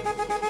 あが